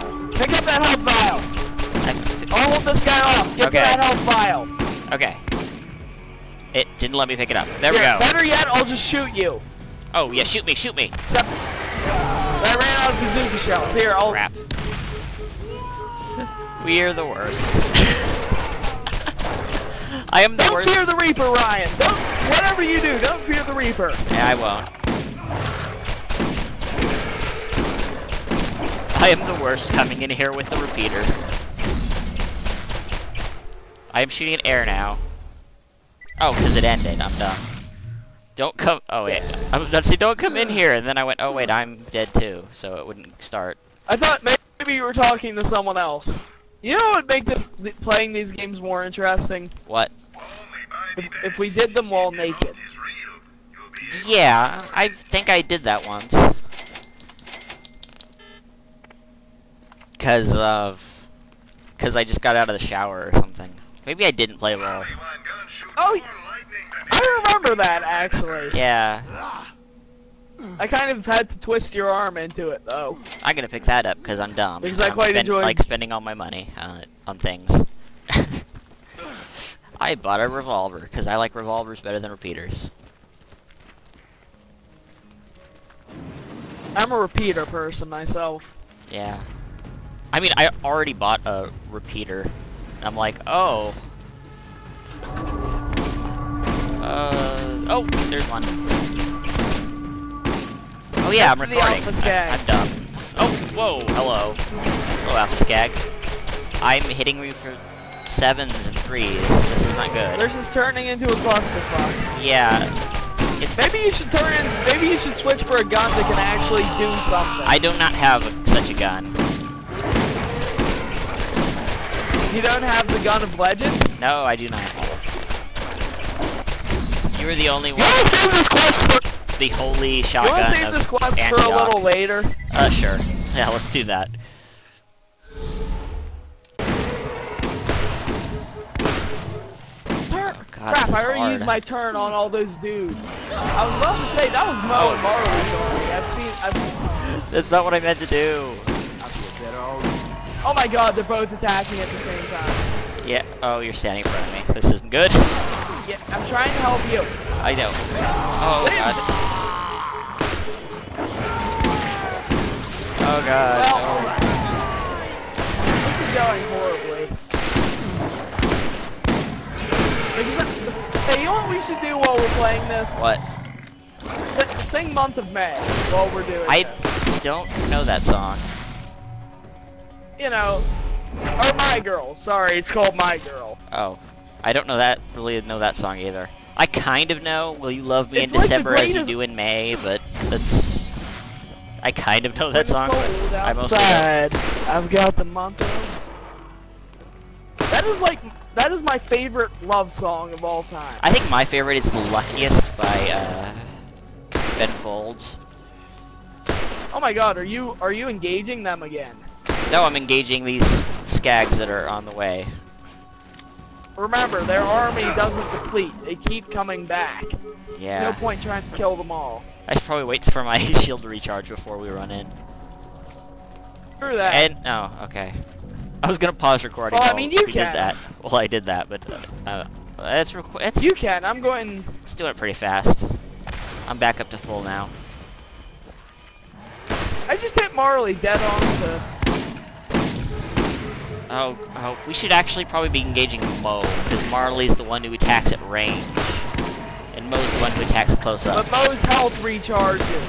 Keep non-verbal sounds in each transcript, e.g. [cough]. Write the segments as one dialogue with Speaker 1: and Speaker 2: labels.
Speaker 1: now.
Speaker 2: Pick up that health vial.
Speaker 1: I,
Speaker 2: I'll hold this guy off. Get
Speaker 1: Okay.
Speaker 2: that health vial.
Speaker 1: okay. It didn't let me pick it up. There we go.
Speaker 2: Better yet, I'll just shoot you.
Speaker 1: Oh, yeah, shoot me, shoot me.
Speaker 2: Except I ran out of bazooka shells. Here, I'll.
Speaker 1: Crap. [laughs] We're the worst. [laughs] I am the
Speaker 2: Don't
Speaker 1: worst.
Speaker 2: fear the Reaper, Ryan. Don't. Whatever you do, don't fear the Reaper.
Speaker 1: Yeah, I won't. I am the worst coming in here with the repeater. I am shooting at air now. Oh, because it ended. I'm done. Don't come. Oh, wait. I was about to say, don't come in here. And then I went, oh, wait, I'm dead too. So it wouldn't start.
Speaker 2: I thought maybe you were talking to someone else. You know what would make this, th playing these games more interesting?
Speaker 1: What?
Speaker 2: If, if we did them while naked.
Speaker 1: Yeah, I think I did that once. Cause of, cause I just got out of the shower or something. Maybe I didn't play well.
Speaker 2: Oh, I remember that actually.
Speaker 1: Yeah,
Speaker 2: I kind of had to twist your arm into it though.
Speaker 1: I'm gonna pick that up because I'm dumb.
Speaker 2: Because I quite
Speaker 1: spend-
Speaker 2: enjoyed-
Speaker 1: like spending all my money on it, on things. [laughs] I bought a revolver because I like revolvers better than repeaters.
Speaker 2: I'm a repeater person myself.
Speaker 1: Yeah. I mean, I already bought a repeater. I'm like, oh. Uh, oh, there's one. Oh yeah, I'm recording. I. I'm dumb. Oh, whoa, hello. Hello, Alpha Skag. I'm hitting you for sevens and threes. This is not good.
Speaker 2: This is turning into a clusterfuck.
Speaker 1: Yeah. It's,
Speaker 2: Maybe you should turn in. Maybe you should switch for a gun that can actually do something.
Speaker 1: I do not have such a gun.
Speaker 2: You don't have the gun of legend.
Speaker 1: No, I do not. You are the only
Speaker 2: You
Speaker 1: one.
Speaker 2: want to save this quest for?
Speaker 1: the holy
Speaker 2: You want
Speaker 1: shotgun
Speaker 2: to save
Speaker 1: of
Speaker 2: this quest for a little later?
Speaker 1: Uh, sure. Yeah, let's do that. God,
Speaker 2: Crap! I already
Speaker 1: hard.
Speaker 2: used my turn on all those dudes. I was about to say that was Mo
Speaker 1: Oh.
Speaker 2: and Marley's already. I've seen. I've, [laughs]
Speaker 1: That's not what I meant to do.
Speaker 2: Oh my God! They're both attacking at the same time.
Speaker 1: Yeah. Oh, you're standing in front of me. This isn't good.
Speaker 2: Yeah, I'm trying to help you.
Speaker 1: I know. Oh god. Oh god.
Speaker 2: Well, oh, this is going horribly. Hey, you know what we should do while we're playing this?
Speaker 1: What?
Speaker 2: S- Sing Month of May while we're doing
Speaker 1: I
Speaker 2: this.
Speaker 1: don't know that song.
Speaker 2: You know, or My Girl. Sorry, it's called My Girl.
Speaker 1: Oh. I don't know that really know that song either. I kind of know Will You Love Me
Speaker 2: It's
Speaker 1: in
Speaker 2: like
Speaker 1: December as You Do in May, but that's I kind of know that song, but I mostly don't.
Speaker 2: I've got the month of... That is like, that is my favorite love song of all time.
Speaker 1: I think my favorite is The Luckiest by uh, Ben Folds.
Speaker 2: Oh my god, are you, are you engaging them again?
Speaker 1: No, I'm engaging these skags that are on the way.
Speaker 2: Remember, their army doesn't deplete. They keep coming back.
Speaker 1: Yeah.
Speaker 2: No point trying to kill them all.
Speaker 1: I should probably wait [laughs] for my [laughs] shield to recharge before we run in.
Speaker 2: Screw that.
Speaker 1: And no, okay. I was gonna pause recording.
Speaker 2: Well, I mean, you
Speaker 1: we
Speaker 2: can.
Speaker 1: did that. Well, I did that, but uh, uh, it's requ- it's
Speaker 2: you can. I'm going...
Speaker 1: it's doing it pretty fast. I'm back up to full now.
Speaker 2: I just hit Marley dead on the...
Speaker 1: Oh, oh, we should actually probably be engaging Mo because Marley's the one who attacks at range, and Mo's the one who attacks close up.
Speaker 2: But Mo's health recharges.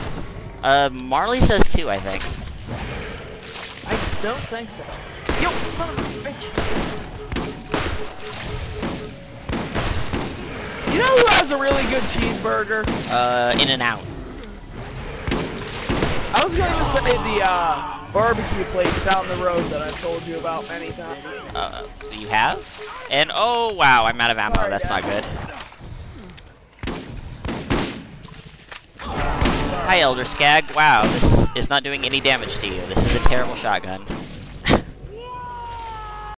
Speaker 1: Uh, Marley says two, I think.
Speaker 2: I don't think so. Yo, son of a bitch. You know who has a really good cheeseburger?
Speaker 1: Uh, in and out.
Speaker 2: I was going to say the uh, barbecue place down the road that I've told you about many times.
Speaker 1: Uh, you have? And oh wow, I'm out of ammo.
Speaker 2: Sorry,
Speaker 1: That's not good. Hi, Elder Skag. Wow, this is not doing any damage to you. This is a terrible shotgun.